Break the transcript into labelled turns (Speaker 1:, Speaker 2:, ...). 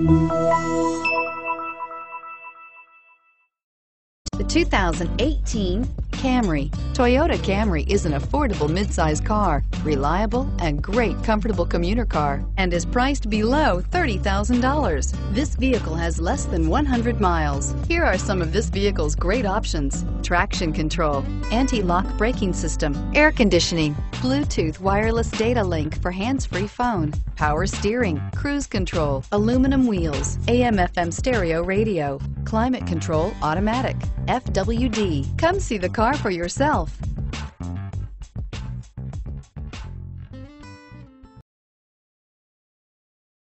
Speaker 1: The 2018 Camry. Toyota Camry is an affordable midsize car, reliable and great comfortable commuter car, and is priced below $30,000. This vehicle has less than 100 miles. Here are some of this vehicle's great options. Traction control, anti-lock braking system, air conditioning, Bluetooth wireless data link for hands-free phone, power steering, cruise control, aluminum wheels, AM FM stereo radio, climate control automatic, FWD. Come see the car for yourself.